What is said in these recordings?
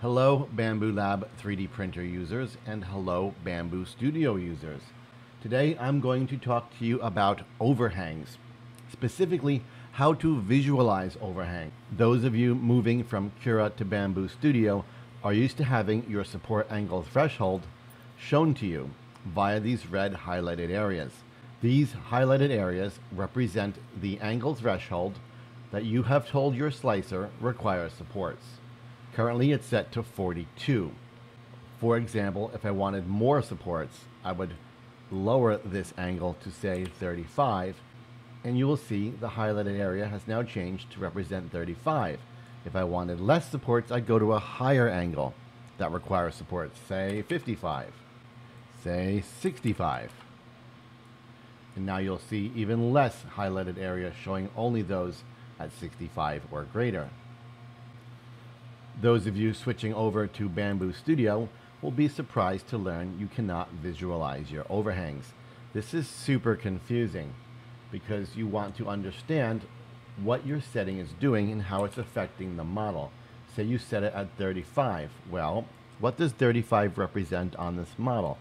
Hello Bambu Lab 3D printer users and hello Bambu Studio users. Today I'm going to talk to you about overhangs, specifically how to visualize overhang. Those of you moving from Cura to Bambu Studio are used to having your support angle threshold shown to you via these red highlighted areas. These highlighted areas represent the angle threshold that you have told your slicer requires supports. Currently it's set to 42. For example, if I wanted more supports, I would lower this angle to say 35 and you will see the highlighted area has now changed to represent 35. If I wanted less supports, I'd go to a higher angle that requires supports, say 55, say 65. And now you'll see even less highlighted area showing only those at 65 or greater. Those of you switching over to Bambu Studio will be surprised to learn you cannot visualize your overhangs. This is super confusing because you want to understand what your setting is doing and how it's affecting the model. Say you set it at 35. Well, what does 35 represent on this model?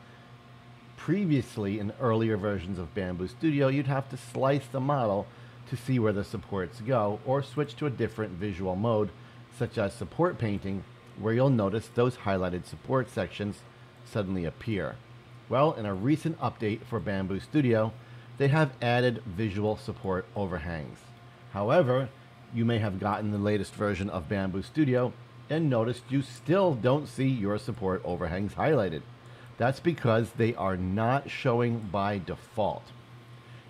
Previously, in earlier versions of Bambu Studio, you'd have to slice the model to see where the supports go or switch to a different visual mode such as support painting where you'll notice those highlighted support sections suddenly appear. Well, in a recent update for Bambu Studio, they have added visual support overhangs. However, you may have gotten the latest version of Bambu Studio and noticed you still don't see your support overhangs highlighted. That's because they are not showing by default.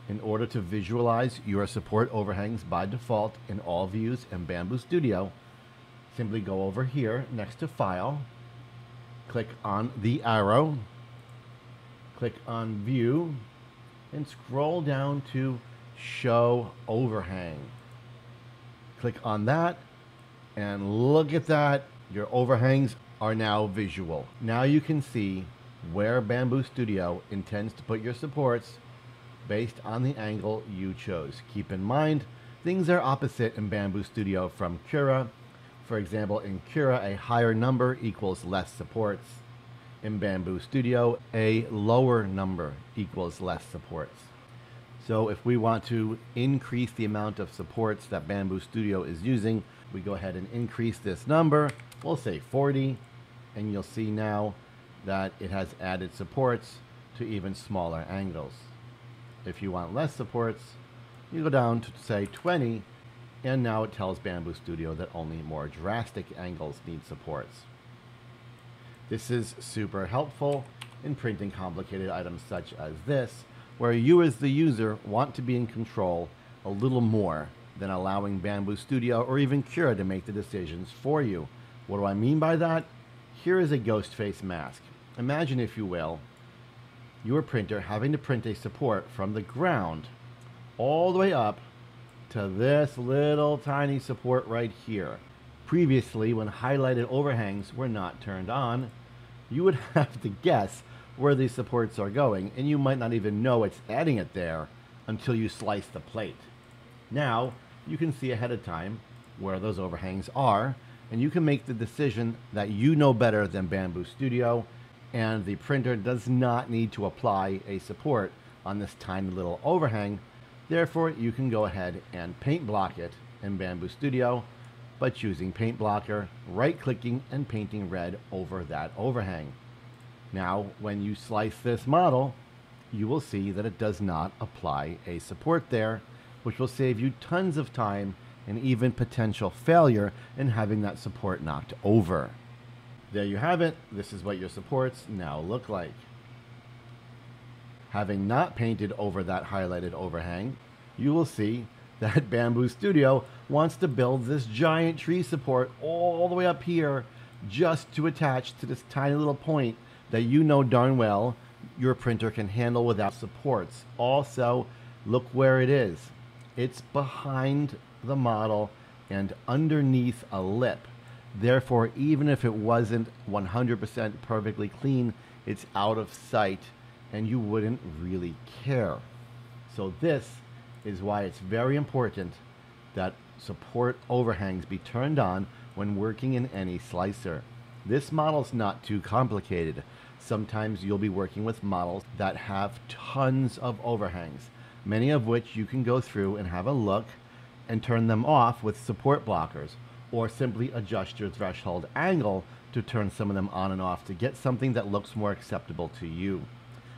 In order to visualize your support overhangs by default in all views in Bambu Studio, simply go over here next to File, click on the arrow, click on View, and scroll down to Show Overhang. Click on that and look at that. Your overhangs are now visual. Now you can see where Bambu Studio intends to put your supports based on the angle you chose. Keep in mind, things are opposite in Bambu Studio from Cura. For example, in Cura, a higher number equals less supports. In Bambu Studio, a lower number equals less supports. So if we want to increase the amount of supports that Bambu Studio is using, we go ahead and increase this number. We'll say 40, and you'll see now that it has added supports to even smaller angles. If you want less supports, you go down to say 20, and now it tells Bambu Studio that only more drastic angles need supports. This is super helpful in printing complicated items such as this, where you as the user want to be in control a little more than allowing Bambu Studio or even Cura to make the decisions for you. What do I mean by that? Here is a ghost face mask. Imagine, if you will, your printer having to print a support from the ground all the way up to this little tiny support right here. Previously, when highlighted overhangs were not turned on, you would have to guess where these supports are going, and you might not even know it's adding it there until you slice the plate. Now, you can see ahead of time where those overhangs are, and you can make the decision that you know better than Bambu Studio, and the printer does not need to apply a support on this tiny little overhang. Therefore, you can go ahead and paint block it in Bambu Studio by choosing Paint Blocker, right-clicking, and painting red over that overhang. Now, when you slice this model, you will see that it does not apply a support there, which will save you tons of time and even potential failure in having that support knocked over. There you have it. This is what your supports now look like. Having not painted over that highlighted overhang, you will see that Bambu Studio wants to build this giant tree support all the way up here just to attach to this tiny little point that you know darn well your printer can handle without supports. Also, look where it is. It's behind the model and underneath a lip. Therefore, even if it wasn't 100% perfectly clean, it's out of sight and you wouldn't really care. So this is why it's very important that support overhangs be turned on when working in any slicer. This model's not too complicated. Sometimes you'll be working with models that have tons of overhangs, many of which you can go through and have a look and turn them off with support blockers, or simply adjust your threshold angle to turn some of them on and off to get something that looks more acceptable to you.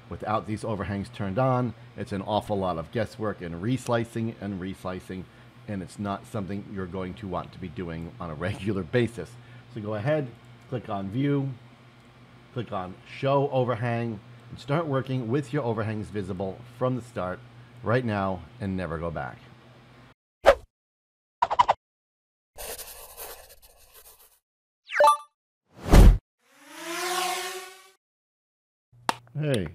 Without these overhangs turned on, it's an awful lot of guesswork and reslicing and reslicing, and it's not something you're going to want to be doing on a regular basis. So go ahead, click on View, click on Show Overhang, and start working with your overhangs visible from the start right now and never go back. Hey,